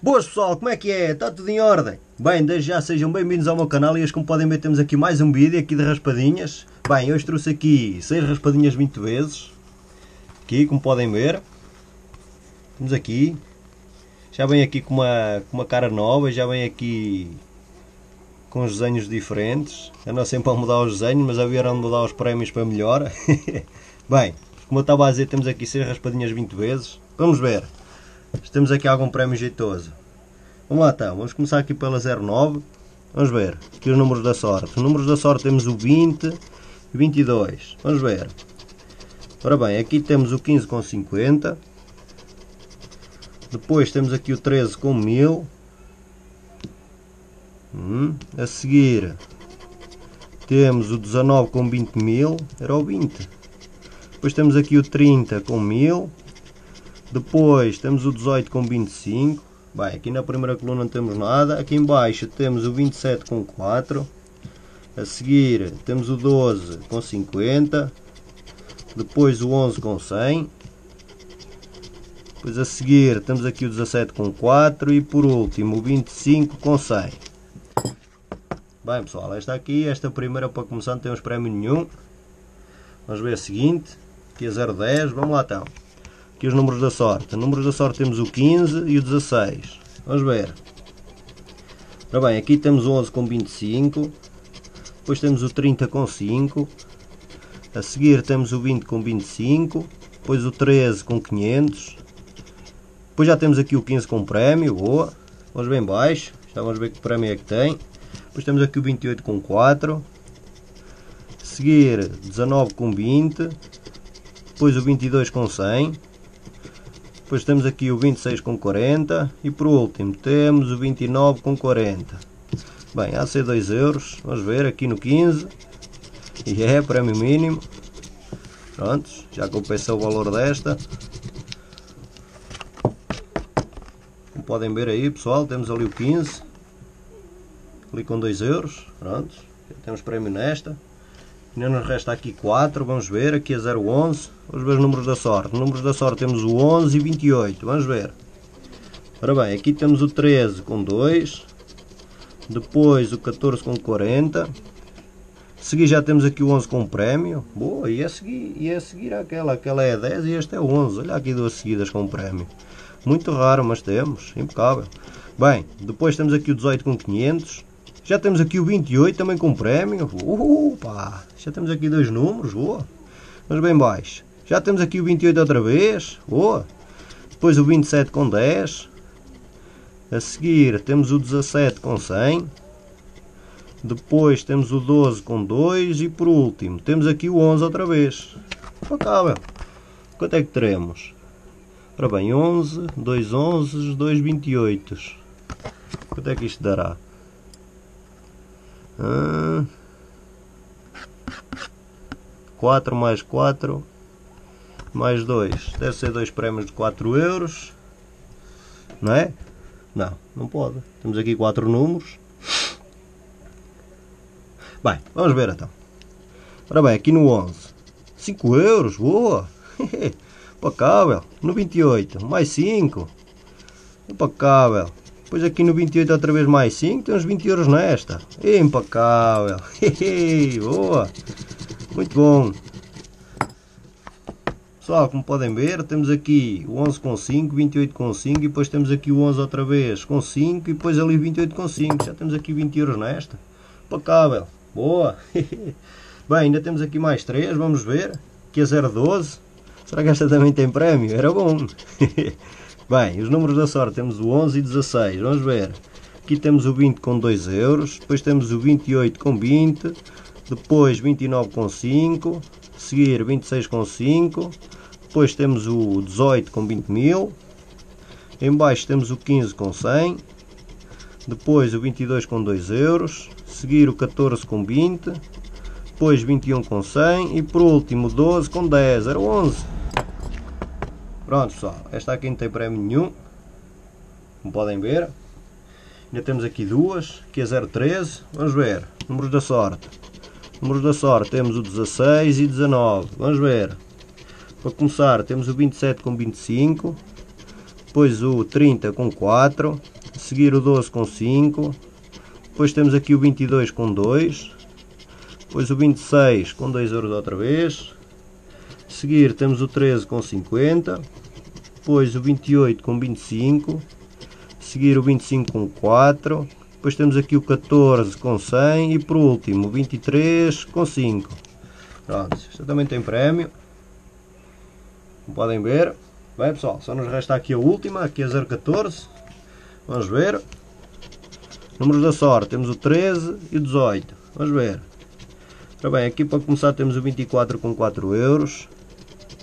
Boas pessoal, como é que é? Está tudo em ordem? Bem, desde já sejam bem-vindos ao meu canal e hoje como podem ver temos aqui mais um vídeo aqui de raspadinhas. Bem, hoje trouxe aqui 6 raspadinhas 20 vezes. Aqui, como podem ver. Temos aqui. Já vem aqui com uma, com uma cara nova, já vem aqui com os desenhos diferentes. Andam sempre a mudar os desenhos, mas haveram de mudar os prémios para melhor. Bem, como eu estava a dizer, temos aqui 6 raspadinhas 20 vezes. Vamos ver. Temos aqui algum prémio jeitoso. Vamos lá então, vamos começar aqui pela 09. Vamos ver, aqui os números da sorte. Os números da sorte temos o 20 e 22. Vamos ver. Ora bem, aqui temos o 15 com 50. Depois temos aqui o 13 com 1000. Hum, a seguir temos o 19 com 20 mil. Era o 20. Depois temos aqui o 30 com 1000. Depois temos o 18 com 25. Bem, aqui na primeira coluna não temos nada. Aqui em baixo temos o 27 com 4. A seguir temos o 12 com 50. Depois o 11 com 100. Depois a seguir temos aqui o 17 com 4. E por último o 25 com 100. Bem pessoal, esta aqui, esta primeira para começar não temos prémio nenhum. Vamos ver a seguinte. Aqui a 010. Vamos lá então. Aqui os números da sorte. Números da sorte temos o 15 e o 16. Vamos ver. Ora bem, aqui temos o 11 com 25. Depois temos o 30 com 5. A seguir temos o 20 com 25. Depois o 13 com 500. Depois já temos aqui o 15 com prémio. Boa. Vamos bem baixo. Já vamos ver que prémio é que tem. Depois temos aqui o 28 com 4. A seguir 19 com 20. Depois o 22 com 100. Depois temos aqui o 26 com 40 e por último temos o 29 com 40. Bem, há ser 2 euros. Vamos ver aqui no 15. E é prémio mínimo. Prontos, já compensou o valor desta. Como podem ver aí pessoal, temos ali o 15. Ali com 2 euros. Prontos, já temos prémio nesta. Ainda nos resta aqui 4, vamos ver, aqui é 011, vamos ver os números da sorte. Números da sorte temos o 11 e 28, vamos ver. Ora bem, aqui temos o 13 com 2, depois o 14 com 40, a seguir já temos aqui o 11 com prémio, boa, e a seguir, e a seguir aquela, aquela é 10 e este é 11, olha aqui duas seguidas com prémio. Muito raro, mas temos, impecável. Bem, depois temos aqui o 18 com 500, já temos aqui o 28 também com prémio. Opa! Já temos aqui dois números. Boa. Mas bem baixo. Já temos aqui o 28 outra vez. Boa. Depois o 27 com 10. A seguir temos o 17 com 100. Depois temos o 12 com 2. E por último temos aqui o 11 outra vez. Impecável. Quanto é que teremos? Ora bem, 11, 2 11, 2 28. Quanto é que isto dará? 4 mais 4 mais 2. Deve ser dois prémios de 4 euros. Não é? Não, não pode. Temos aqui 4 números. Bem, vamos ver então. Ora bem, aqui no 11. 5 euros, boa. Impecável. No 28, mais 5. Impecável. Depois aqui no 28 outra vez mais 5, temos 20 euros nesta. Impecável. Boa. Muito bom. Pessoal, como podem ver, temos aqui o 11 com 5, 28 com 5 e depois temos aqui o 11 outra vez com 5 e depois ali 28 com 5. Já temos aqui 20 euros nesta. Impecável. Boa. Bem, ainda temos aqui mais 3, vamos ver. Aqui é 012. Será que esta também tem prémio? Era bom. Bem, os números da sorte temos o 11 e 16, vamos ver. Aqui temos o 20 com 2 euros, depois temos o 28 com 20, depois 29 com 5, seguir 26 com 5, depois temos o 18 com 20 mil, em baixo temos o 15 com 100, depois o 22 com 2 euros, seguir o 14 com 20, depois 21 com 100 e por último o 12 com 10, era 11. Pronto pessoal, esta aqui não tem prémio nenhum, como podem ver. Ainda temos aqui duas, aqui é 013, vamos ver, números da sorte. Números da sorte, temos o 16 e 19, vamos ver. Para começar, temos o 27 com 25, depois o 30 com 4, a seguir o 12 com 5, depois temos aqui o 22 com 2, depois o 26 com 2 euros outra vez, seguir temos o 13 com 50, depois o 28 com 25, a seguir o 25 com 4, depois temos aqui o 14 com 100 e por último o 23 com 5. Pronto, isto também tem prémio. Como podem ver. Bem pessoal, só nos resta aqui a última, aqui a 014. Vamos ver. Números da sorte, temos o 13 e o 18. Vamos ver. Ora bem, aqui para começar temos o 24 com 4 euros.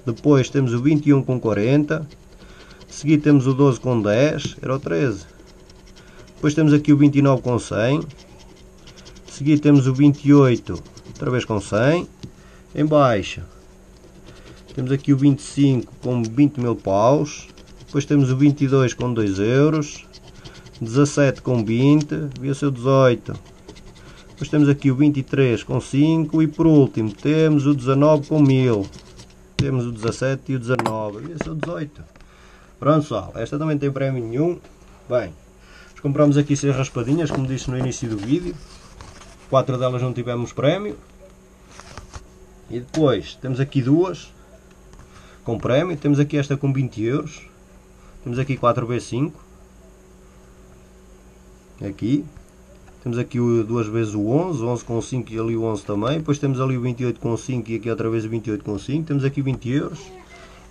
Depois temos o 21 com 40. A seguir temos o 12 com 10, era o 13. Depois temos aqui o 29 com 100. A seguir temos o 28, outra vez com 100. Em baixo temos aqui o 25 com 20 mil paus. Depois temos o 22 com 2 euros. 17 com 20. Devia ser o 18. Depois temos aqui o 23 com 5. E por último temos o 19 com 1000. Temos o 17 e o 19. Devia ser o 18. Pronto pessoal, esta também tem prémio nenhum. Bem, compramos aqui 6 raspadinhas, como disse no início do vídeo. Quatro delas não tivemos prémio. E depois temos aqui duas com prémio. Temos aqui esta com 20 euros. Temos aqui 4B5. Aqui. Temos aqui o, duas vezes o 11, 11 com 5 e ali o 11 também. Depois temos ali o 28 com 5 e aqui outra vez o 28 com 5. Temos aqui 20 euros.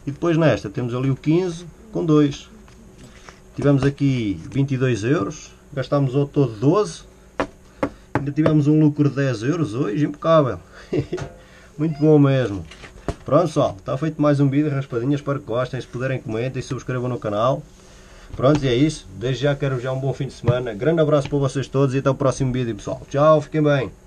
E depois nesta temos ali o 15 com 2. Tivemos aqui 22 euros. Gastámos ao todo 12. Ainda tivemos um lucro de 10 euros hoje. Impecável. Muito bom mesmo. Pronto pessoal, está feito mais um vídeo raspadinhas, espero que gostem, se puderem comentem subscrevam no canal. Pronto, e é isso, desde já quero já um bom fim de semana, grande abraço para vocês todos e até o próximo vídeo pessoal. Tchau, fiquem bem.